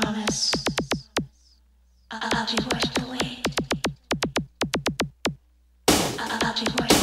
promise. I'll be worth the wait. I'll be worth